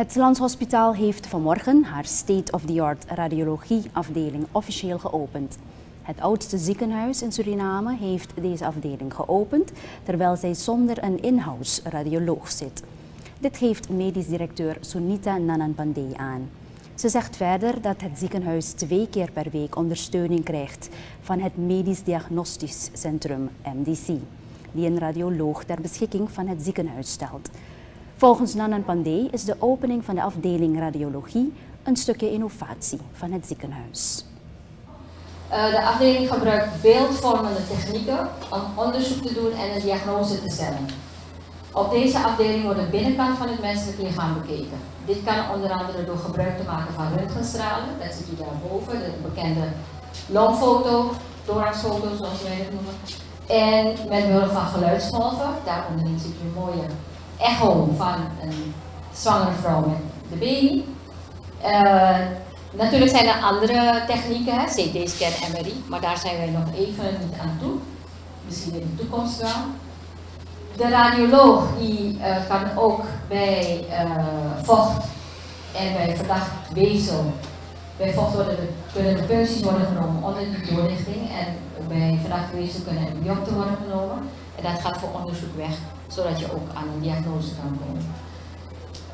Het Landshospitaal heeft vanmorgen haar state-of-the-art radiologieafdeling officieel geopend. Het oudste ziekenhuis in Suriname heeft deze afdeling geopend, terwijl zij zonder een in-house radioloog zit. Dit geeft medisch directeur Sunita Nananpande aan. Ze zegt verder dat het ziekenhuis twee keer per week ondersteuning krijgt van het Medisch Diagnostisch Centrum MDC, die een radioloog ter beschikking van het ziekenhuis stelt. Volgens Nanan Pandey is de opening van de afdeling radiologie een stukje innovatie van het ziekenhuis. Uh, de afdeling gebruikt beeldvormende technieken om onderzoek te doen en een diagnose te stellen. Op deze afdeling wordt de binnenkant van het menselijk lichaam bekeken. Dit kan onder andere door gebruik te maken van röntgenstralen, dat ziet u daarboven, de bekende longfoto, thoraxfoto zoals wij het noemen. En met behulp van geluidsgolven, daaronder ziet u mooie echo van een zwangere vrouw met de baby. Uh, natuurlijk zijn er andere technieken, CT-scan, MRI, maar daar zijn wij nog even niet aan toe. Misschien in de toekomst wel. De radioloog die uh, kan ook bij uh, vocht en bij verdacht weefsel, bij vocht worden de, kunnen de puncties worden genomen onder die doorlichting en bij verdacht weefsel kunnen biopten worden genomen. En dat gaat voor onderzoek weg, zodat je ook aan een diagnose kan komen.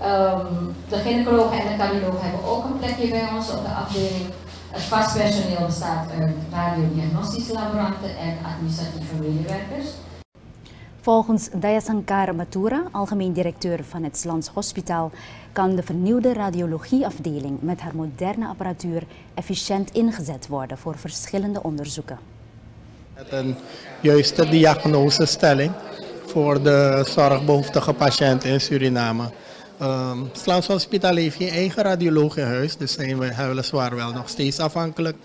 Um, de gynaecologen en de cardiologen hebben ook een plekje bij ons op de afdeling. Het vast personeel bestaat uit radiodiagnostische laboranten en administratieve medewerkers. Volgens Dayasankar Matura, algemeen directeur van het Lands Hospitaal, kan de vernieuwde radiologieafdeling met haar moderne apparatuur efficiënt ingezet worden voor verschillende onderzoeken. Een juiste diagnosestelling voor de zorgbehoeftige patiënten in Suriname. Um, het Lands Hospitaal heeft geen eigen radioloog in huis, dus zijn we weliswaar wel nog steeds afhankelijk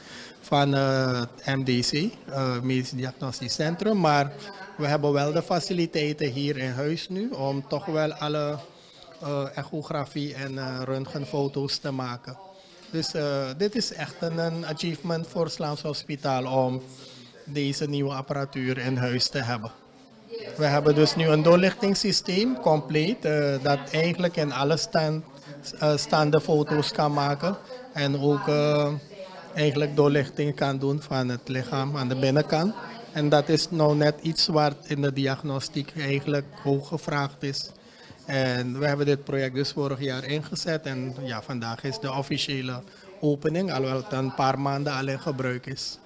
van het MDC, uh, Medisch Diagnostisch Centrum, maar we hebben wel de faciliteiten hier in huis nu om toch wel alle uh, echografie en uh, röntgenfoto's te maken. Dus dit is echt een, een achievement voor het Slaams Hospitaal om deze nieuwe apparatuur in huis te hebben. We hebben dus nu een doorlichtingssysteem compleet dat eigenlijk in alle stand, staande foto's kan maken en ook eigenlijk doorlichting kan doen van het lichaam aan de binnenkant. En dat is nou net iets wat in de diagnostiek eigenlijk hoog gevraagd is. En we hebben dit project dus vorig jaar ingezet en ja, vandaag is de officiële opening, alhoewel het een paar maanden al in gebruik is.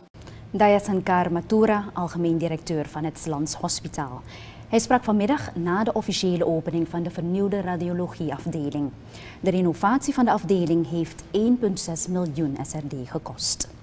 Dayasankar Matura, algemeen directeur van het Lands Hospitaal. Hij sprak vanmiddag na de officiële opening van de vernieuwde radiologieafdeling. De renovatie van de afdeling heeft 1,6 miljoen SRD gekost.